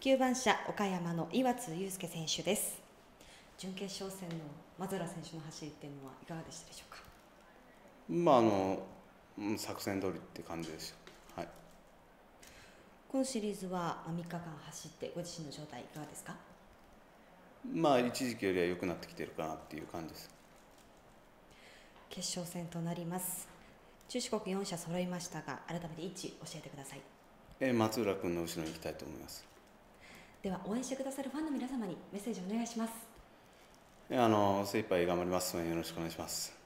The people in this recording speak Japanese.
9番車岡山の岩津祐介選手です準決勝戦の松浦選手の走りっていうのはいかがでしたでしょうかまああのう作戦通りって感じですよはい今シリーズは3日間走ってご自身の状態いかがですかまあ一時期よりは良くなってきてるかなっていう感じです決勝戦となります中四国4社揃いましたが改めて位置教えてくださいえー松浦君の後ろに行きたいと思いますでは応援してくださるファンの皆様にメッセージお願いします。あの精一杯頑張ります。よろしくお願いします。